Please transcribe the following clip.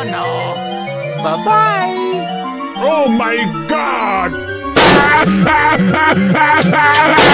Oh no. Bye bye. Oh my god!